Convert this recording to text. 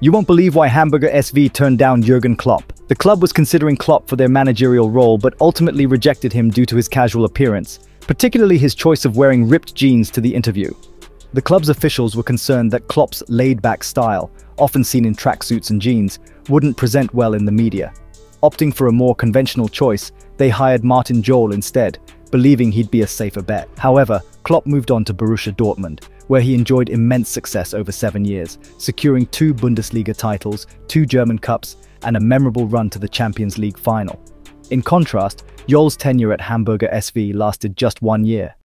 You won't believe why Hamburger SV turned down Jurgen Klopp. The club was considering Klopp for their managerial role but ultimately rejected him due to his casual appearance, particularly his choice of wearing ripped jeans to the interview. The club's officials were concerned that Klopp's laid-back style, often seen in tracksuits and jeans, wouldn't present well in the media. Opting for a more conventional choice, they hired Martin Jol instead, believing he'd be a safer bet. However, Klopp moved on to Borussia Dortmund, where he enjoyed immense success over seven years, securing two Bundesliga titles, two German Cups, and a memorable run to the Champions League final. In contrast, Jol's tenure at Hamburger SV lasted just one year.